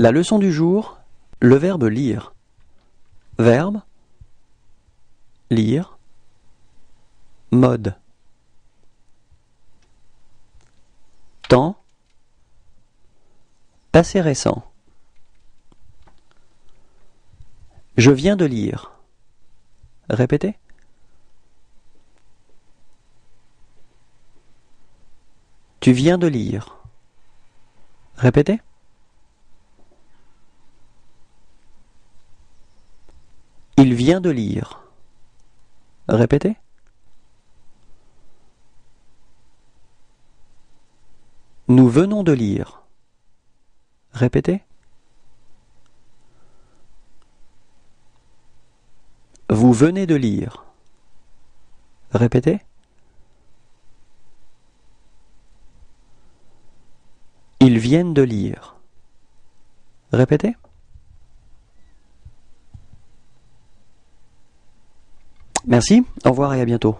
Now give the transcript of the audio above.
La leçon du jour, le verbe lire. Verbe lire mode temps passé récent Je viens de lire. Répétez. Tu viens de lire. Répétez. Il vient de lire. Répétez. Nous venons de lire. Répétez. Vous venez de lire. Répétez. Ils viennent de lire. Répétez. Merci, au revoir et à bientôt.